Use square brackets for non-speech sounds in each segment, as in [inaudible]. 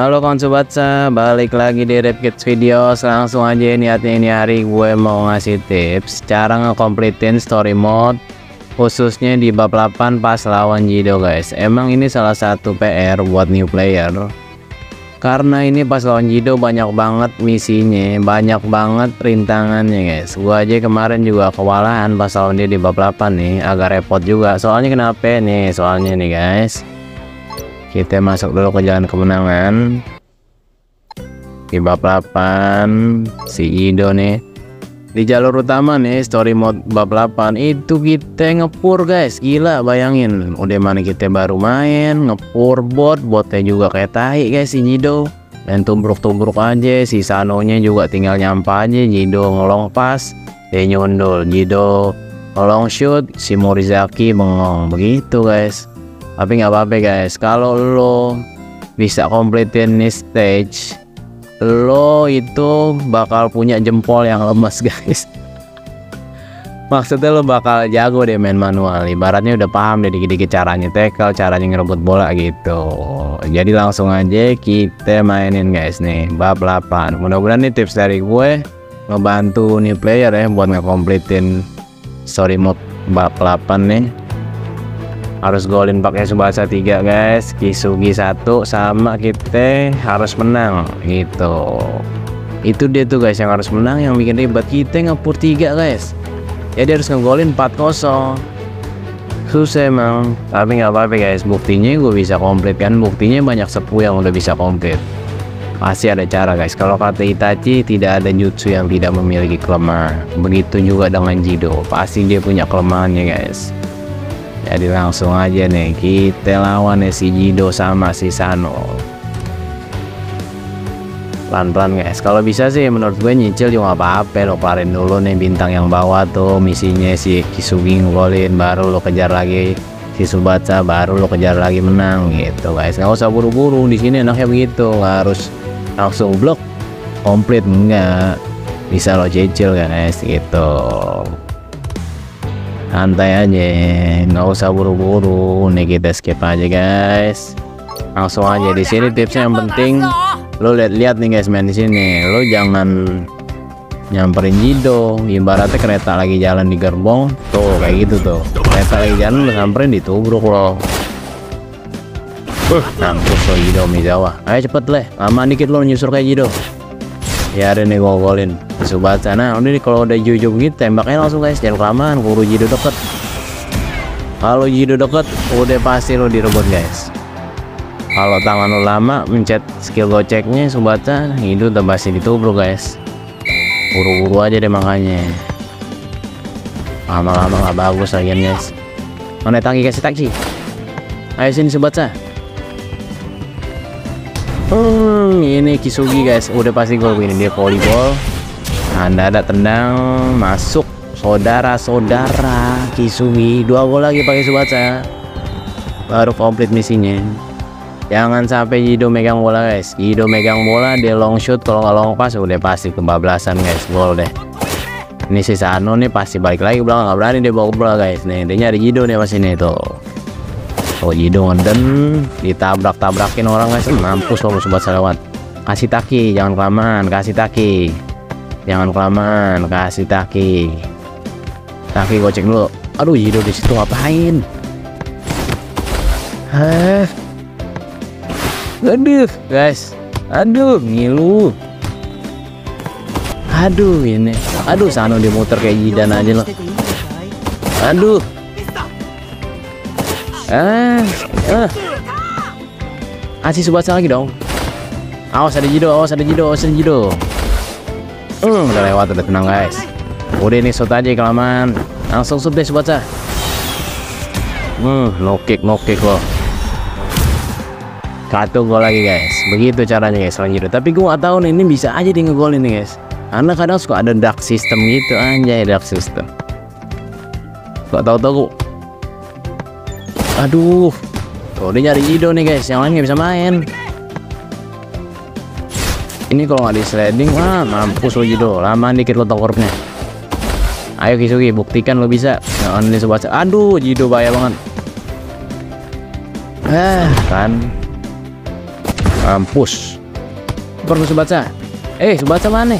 Halo kawan sobatsa, balik lagi di Rap Kids Video. Langsung aja niatnya ini hari gue mau ngasih tips Cara ngekompletin story mode Khususnya di bab 8 pas lawan Jido guys. Emang ini salah satu PR buat new player. Karena ini pas lawan Jido banyak banget misinya Banyak banget rintangannya guys. Gue aja kemarin juga kewalahan pas lawan dia di bab 8 nih Agak repot juga. Soalnya kenapa nih soalnya nih guys kita masuk dulu ke jalan kemenangan. Di bab 8 si Ido nih. Di jalur utama nih story mode bab 8 itu kita ngepur guys. Gila bayangin. Udah mana kita baru main ngepur bot botnya juga kayak tahi guys si Jido dan tumbruk-tumbruk aja si Sanonya juga tinggal nyampa aja Jido ngelong pas dia nyundul. Jido ngelong shoot si Morizaki bengong. Begitu guys tapi nggak apa-apa guys. Kalau lo bisa completein nih stage lo itu bakal punya jempol yang lemes [laughs] guys. Maksudnya lo bakal jago deh main manual. Ibaratnya udah paham deh dikit-dikit caranya. Tackle caranya ngerebut bola gitu. Jadi langsung aja kita mainin guys nih. Bab 8 mudah-mudahan nih tips dari gue ngebantu nih player ya buat ngekompletin story mode bab 8 nih harus golin pakai Subasa 3 guys. Kisugi 1 sama kita harus menang gitu. Itu dia tuh guys yang harus menang yang bikin ribet. Kita ngepur 3 guys. Jadi harus ngegolin 4-0 susah emang. Tapi nggak apa-apa guys. Buktinya gue bisa komplit kan? Buktinya banyak sepuh yang udah bisa komplit. Pasti ada cara guys. Kalau kata Itachi tidak ada jutsu yang tidak memiliki kelemahan. Begitu juga dengan Jido. Pasti dia punya kelemahannya guys jadi langsung aja nih kita lawan si Jido sama si Sano. Pelan-pelan guys. Kalau bisa sih menurut gue nyicil juga apa-apa. Lo kelarin dulu nih bintang yang bawah tuh misinya si Kisugi ngolin baru lo kejar lagi si Subatsa baru lo kejar lagi menang gitu guys. Nggak usah buru-buru di sini enaknya begitu. Harus langsung blok komplit enggak. Bisa lo cicil guys gitu santai aja nggak usah buru-buru nih kita skip aja guys. Langsung aja di sini tipsnya yang penting lo lihat-lihat nih guys main di sini. Lo jangan nyamperin Jido ibaratnya kereta lagi jalan di gerbong. Tuh kayak gitu tuh. Kereta lagi jalan lo samperin ditubruk lo. Uh, nampus lo Jido Mizawa ayo cepet leh lama dikit lo nyusur kayak Jido. Ya ada nih gol golin Subasa nah udah nih kalau udah jujur gitu tembaknya langsung guys. Jangan kelamaan kuru Jido deket. Kalau Jido deket udah pasti lo direbut guys. Kalau tangan lo lama mencet skill goceknya Subasa itu udah pasti ditubruk guys. Buru-buru aja deh makanya. Lama-lama nggak bagus lagi guys. Mana tangki kasih taksi? Ayo sini Subasa Hmm, ini Kisugi guys, udah pasti gol ini dia volleyball. Anda ada tendang masuk saudara-saudara Kisugi dua gol lagi pakai Subasa. Baru komplit misinya. Jangan sampai Jido megang bola guys. Jido megang bola dia long shoot kalau nggak long pass udah pasti kebablasan guys, gol deh. Ini si Sano nih pasti balik lagi belakang nggak berani dia bawa bola guys. Nih dia nyari Jido nih pas ini tuh. Oh Jido ngeden ditabrak-tabrakin orang guys mampus lo sobat selewat kasih taki jangan kelamaan kasih taki jangan kelamaan kasih taki. Taki gocek dulu. Aduh Jido di situ ngapain? Hah? Aduh guys. Aduh ngilu. Aduh ini. Aduh Sano dimuter kayak jidan aja loh. Aduh. Ah, ah. Kasih Subasa lagi dong. Awas ada Jido, awas ada Jido, awas ada Jido. Hmm, udah lewat, udah tenang guys. Udah ini shoot aja kelamaan. Langsung shoot deh Subasa. Hmm, no kick, no kick loh. Satu gol lagi guys. Begitu caranya guys selanjutnya. Tapi gue gak tahu nih ini bisa aja di ngegolin nih guys. Karena kadang suka ada dark system gitu anjay dark system. Gak tahu-tahu Aduh. Tuh dia nyari Ido nih guys, yang lain nggak bisa main. Ini kalau nggak di sliding, wah mampus lo Jido. Lama dikit lo tokornya. Ayo Kisugi, buktikan lo bisa. Jangan ini sobat. Aduh, Jido bahaya banget. Ah, kan. mampus perlu Subatsa eh Subatsa mana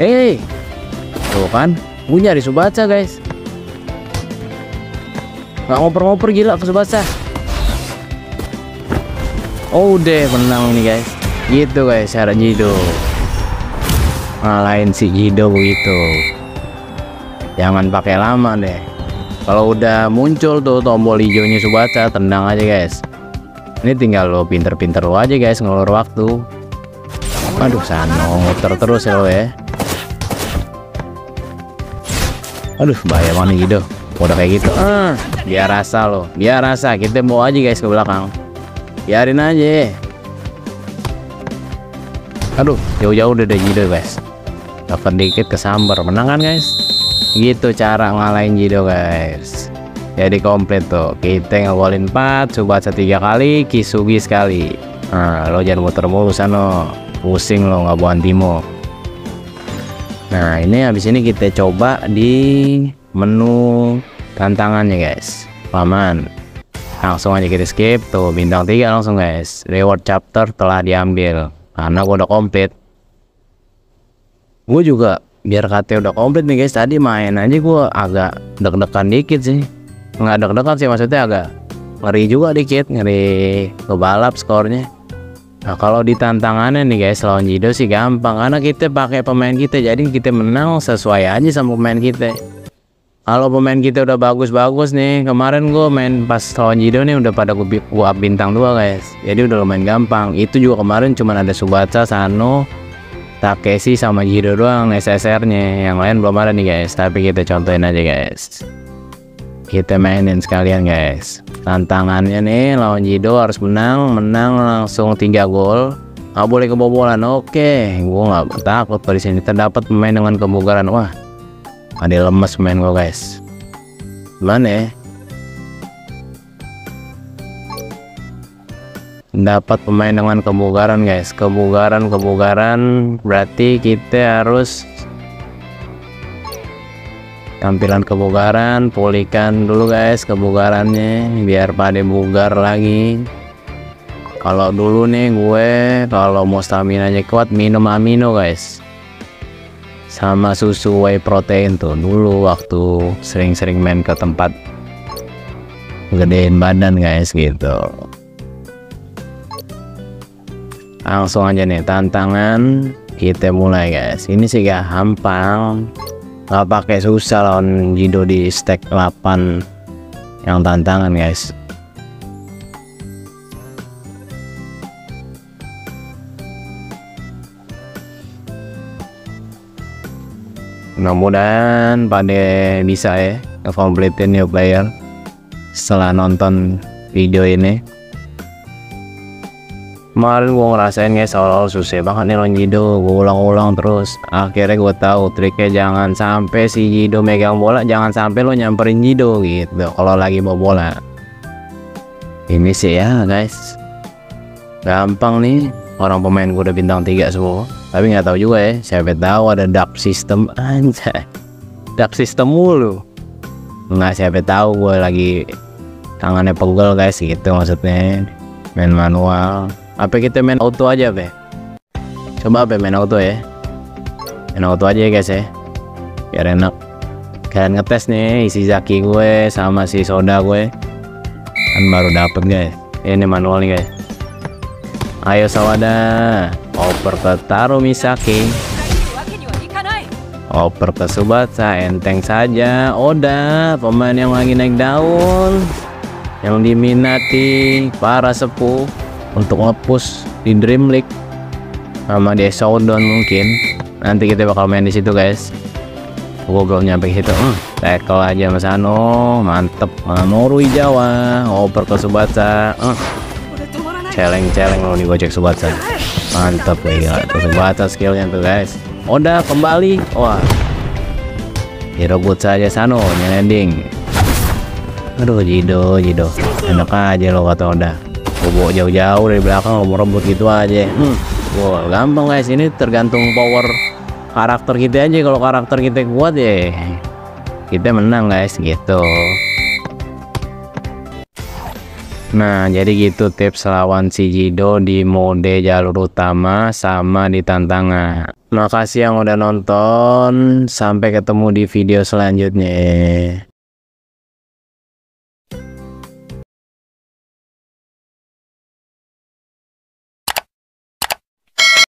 eh tuh kan punya di Subatsa guys nggak ngoper-ngoper gila ke Subatsa oh udah menang nih guys. Gitu guys cara Jido. Ngalahin si Jido begitu. Jangan pakai lama deh. Kalau udah muncul tuh tombol hijaunya Subatsa tendang aja guys. Ini tinggal lo pinter-pinter lo aja guys ngelur waktu. Aduh sano muter terus ya lo ya. Aduh bahaya banget gitu udah kayak gitu. Ah biar rasa lo. Biar rasa. Kita mau aja guys ke belakang biarin aja. Aduh jauh-jauh udah jido guys. Dapat dikit kesambar menang kan guys? Gitu cara ngalahin jido guys. Jadi komplit tuh. Kita ngegolin 4 coba setiga kali kisugi sekali. Nah lo jangan muter mulu sana pusing lo nggak buan timo Nah ini habis ini kita coba di menu tantangannya guys. Paman langsung aja kita skip tuh bintang 3 langsung guys. Reward chapter telah diambil. Karena gua udah komplit. Gue juga biar KT udah komplit nih guys. Tadi main aja gua agak deg-degan dikit sih. Nggak deg-degan sih maksudnya agak ngeri juga dikit ngeri kebalap skornya. Nah kalau di tantangannya nih guys lawan Jido sih gampang. Karena kita pakai pemain kita jadi kita menang sesuai aja sama pemain kita. Kalau pemain kita udah bagus-bagus nih kemarin gue main pas lawan Jido nih udah pada gue up bintang dua guys. Jadi udah lumayan gampang. Itu juga kemarin cuma ada Subatsa, Sano, Takeshi sama Jido doang SSR-nya. Yang lain belum ada nih guys. Tapi kita contohin aja guys. Kita mainin sekalian guys tantangannya nih lawan Jido harus menang menang langsung tiga gol nggak boleh kebobolan oke gue nggak takut di sini terdapat pemain dengan kebugaran wah ada lemes pemain gue guys. Gimana ya dapat pemain dengan kebugaran guys. Kebugaran kebugaran berarti kita harus tampilan kebugaran pulihkan dulu guys kebugarannya biar pada bugar lagi. Kalau dulu nih gue kalau mau stamina nya kuat minum amino guys sama susu whey protein tuh dulu waktu sering-sering main ke tempat gedein badan guys gitu. Langsung aja nih tantangan kita mulai guys. Ini sih gampang. Nggak pakai susah lawan Jido di stack 8 yang tantangan guys mudah-mudahan pada bisa ya ngecompletein new player. Setelah nonton video ini. Kemarin gue ngerasain guys awal-awal susah banget nih lawan Jido. Gue ulang-ulang terus. Akhirnya gue tahu triknya jangan sampai si Jido megang bola jangan sampai lo nyamperin Jido gitu. Kalau lagi mau bola. Ini sih ya guys. Gampang nih. Orang pemain gue udah bintang tiga semua tapi nggak tahu juga ya siapa tahu ada dark system. [laughs] Aja dark system mulu. Nggak siapa tahu gue lagi tangannya pegel guys. Gitu maksudnya. Main manual. Apa kita main auto aja be? Coba apa main auto ya? Main auto aja ya guys ya. Biar enak. Kalian ngetes nih isi zaki gue sama si soda gue. Kan baru dapet guys. Ini manual nih guys ayo sawada. Oper ke Taro Misaki. Oper ke Subatsa enteng saja. Oda pemain yang lagi naik daun. Yang diminati para sepuh untuk ngepush di Dream League sama di Showdown mungkin. Nanti kita bakal main di situ guys. Gue belum nyampe situ. Hmm, tackle aja Mas Ano mantep Manoru Jawa oper ke Subatsa hmm. Celeng celeng lo nih gojek Subatsa mantep ya Subatsa skillnya tuh guys. Oda kembali. Wah. Direbut saja Sano nyelending aduh Jido Jido. Enak aja lo kata Oda gue jauh-jauh dari belakang lo mau rebut gitu aja. Hmm. wow, gampang guys. Ini tergantung power karakter kita aja. Kalau karakter kita kuat ya kita menang guys. Gitu Nah, jadi gitu tips lawan si Jido di mode jalur utama sama di tantangan. Makasih yang udah nonton. Sampai ketemu di video selanjutnya.